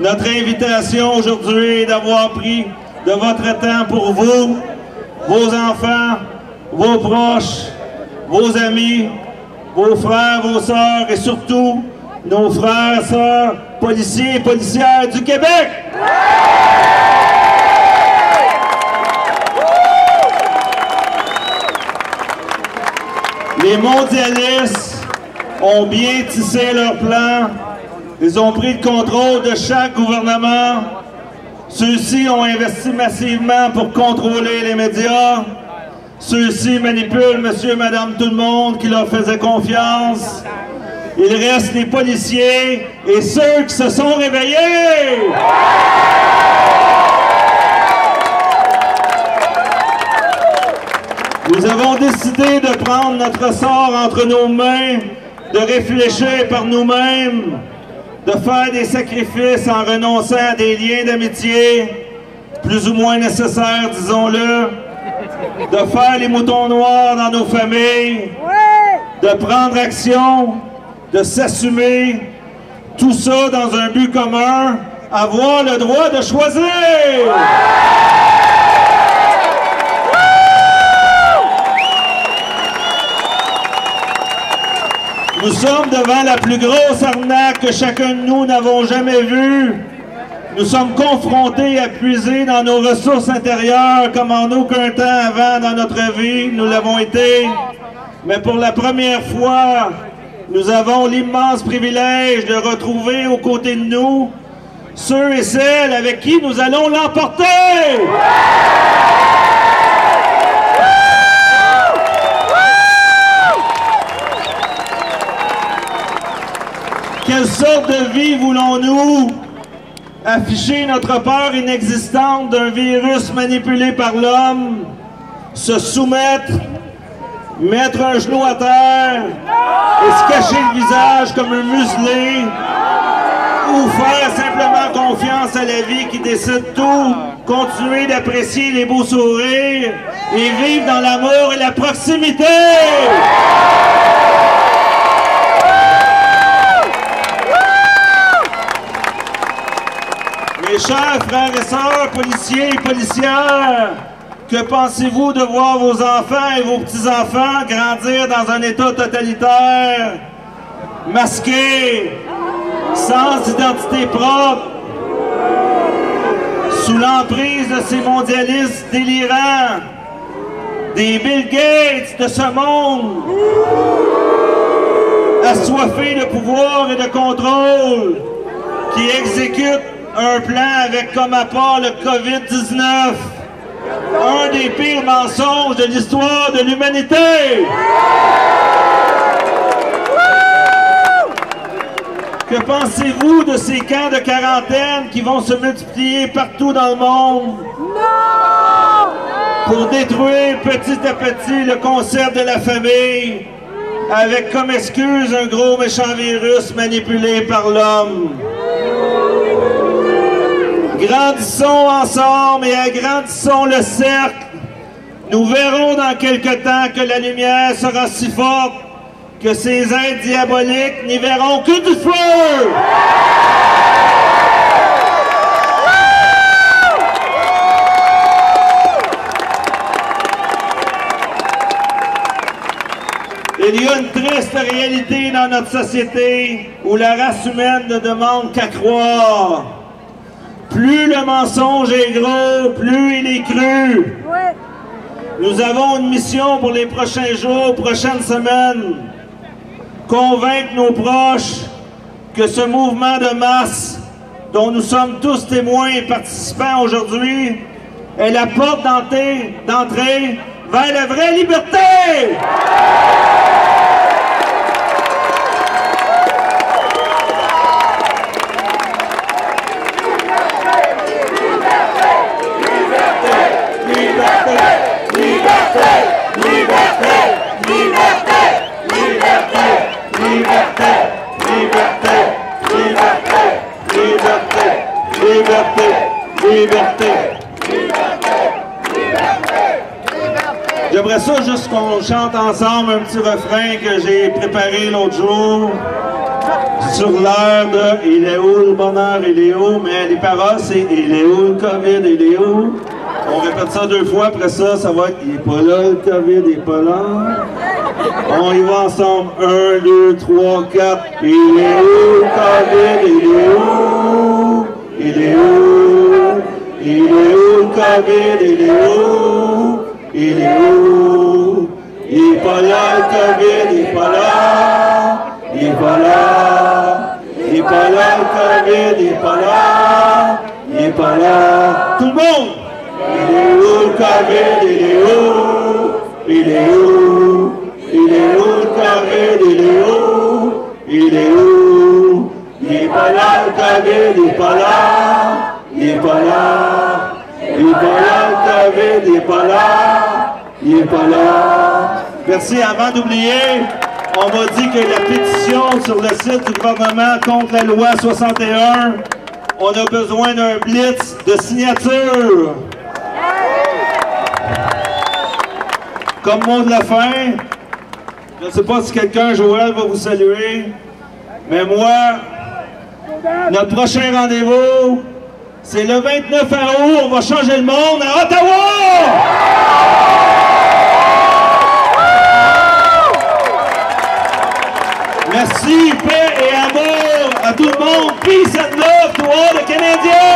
notre invitation aujourd'hui et d'avoir pris de votre temps pour vous, vos enfants, vos proches, vos amis, vos frères, vos sœurs et surtout nos frères, sœurs, policiers et policières du Québec. Les mondialistes ont bien tissé leur plan. Ils ont pris le contrôle de chaque gouvernement. Ceux-ci ont investi massivement pour contrôler les médias. Ceux-ci manipulent monsieur, madame, tout le monde qui leur faisait confiance. Il reste les policiers et ceux qui se sont réveillés. Nous avons décidé de prendre notre sort entre nos mains, de réfléchir par nous-mêmes, de faire des sacrifices en renonçant à des liens d'amitié, plus ou moins nécessaires, disons-le, de faire les moutons noirs dans nos familles, de prendre action, de s'assumer, tout ça dans un but commun, avoir le droit de choisir. Nous sommes devant la plus grosse arnaque que chacun de nous n'avons jamais vue. Nous sommes confrontés à puiser dans nos ressources intérieures comme en aucun temps avant dans notre vie, nous l'avons été. Mais pour la première fois, nous avons l'immense privilège de retrouver aux côtés de nous ceux et celles avec qui nous allons l'emporter. Sorte de vie voulons-nous? Afficher notre peur inexistante d'un virus manipulé par l'homme, se soumettre, mettre un genou à terre et se cacher le visage comme un muselé ou faire simplement confiance à la vie qui décide tout, continuer d'apprécier les beaux sourires et vivre dans l'amour et la proximité. Mes chers frères et sœurs, policiers et policières, que pensez-vous de voir vos enfants et vos petits-enfants grandir dans un État totalitaire, masqués, sans identité propre, sous l'emprise de ces mondialistes délirants, des Bill Gates de ce monde, assoiffés de pouvoir et de contrôle, qui exécutent un plan avec comme apport le COVID-19, un des pires mensonges de l'histoire de l'humanité. Que pensez-vous de ces camps de quarantaine qui vont se multiplier partout dans le monde? Pour détruire petit à petit le concept de la famille, avec comme excuse un gros méchant virus manipulé par l'homme. Grandissons ensemble et agrandissons le cercle. Nous verrons dans quelque temps que la lumière sera si forte que ces êtres diaboliques n'y verront que du feu. Il y a une triste réalité dans notre société où la race humaine ne demande qu'à croire. Plus le mensonge est gros, plus il est cru. Nous avons une mission pour les prochains jours, prochaines semaines. Convaincre nos proches que ce mouvement de masse dont nous sommes tous témoins et participants aujourd'hui est la porte d'entrée vers la vraie liberté. J'aimerais ça juste qu'on chante ensemble un petit refrain que j'ai préparé l'autre jour. sur l'heure de Il est où le bonheur, il est où? Mais les paroles, c'est Il est où le COVID, il est où? On répète ça deux fois, après ça, ça va être Il est pas là le COVID, il est pas là. On y va ensemble. Un, deux, trois, quatre. Il est où le COVID, il est où? Il est où? Il est où le COVID, il est où? Il est où? Il est pas là le COVID, il est pas là. Il est pas là. Il est pas là le COVID, il est pas là. Il est pas là. Tout le monde! Il est où le il est où? Il est où? Il est où le il est où? Il est où? Il est pas là le COVID, il est pas là. Il est pas là. Il est pas là le COVID, il est pas là. Il est pas là. Merci. Avant d'oublier, on m'a dit que la pétition sur le site du gouvernement contre la loi 61, on a besoin d'un blitz de signatures. Comme mot de la fin, je ne sais pas si quelqu'un, Joël, va vous saluer, mais moi, notre prochain rendez-vous, c'est le 29 août. On va changer le monde à Ottawa! É Merci, paix é et amour à tout le monde. Peace and love to all the Canadiens.